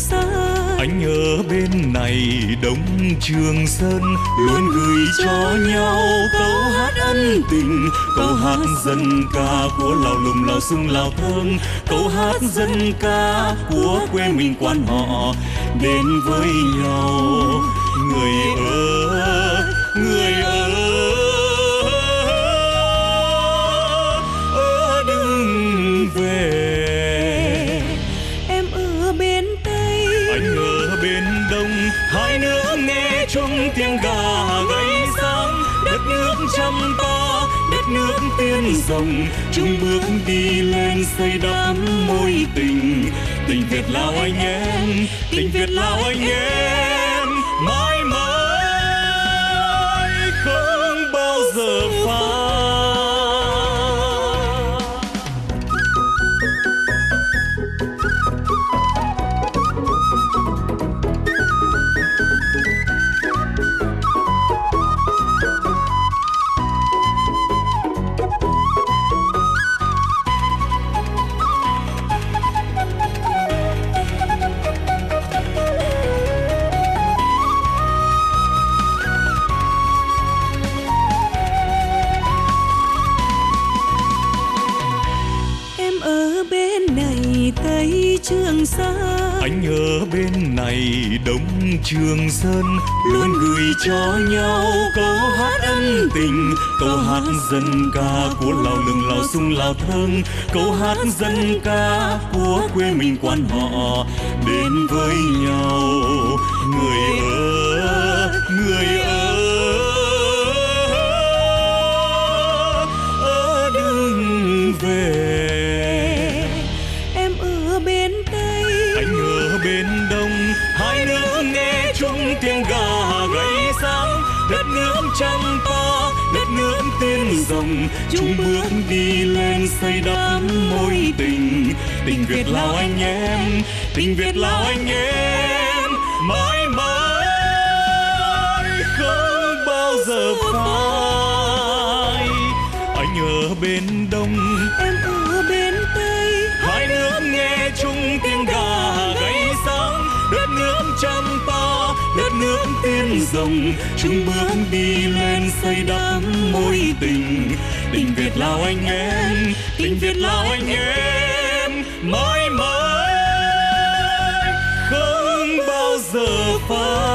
sơn anh ở bên này đông trường sơn luôn gửi cho nhau câu hát ân tình câu hát dân ca của lào lùng lào sung lào thương, câu hát dân ca của quê mình quan họ. Đến với nhau người ơi. Hai nước nghe chung tiếng gà gáy sáng. Đất nước trăm ta, đất nước tiên rồng. Chung bước đi lên xây đắp mối tình. Tình việt lào anh em, tình việt lào anh em. Mãi mãi trường sơn anh ở bên này đông trường sơn luôn gửi cho nhau câu hát ân tình. Câu hát dân ca của lào lừng lào sung lào thương, câu hát dân ca của quê mình quan họ đến với nhau. Người ơi người ơi. Chung tiếng gà gáy sáng. Đất nước trăm ta đất nước tiên rồng. Chung bước đi lên xây đắp mối tình. Tình việt lào anh em tình việt lào anh em. Mãi mãi không bao giờ phai. Anh ở bên đông em ở bên tây. hai nước nghe chung tiếng gà gáy sáng. Đất nước trăm ta đất nước tiên rồng. Chúng bước đi lên xây đắp mối tình. Tình việt lào anh em, tình việt lào anh em. Mãi mãi không bao giờ phai.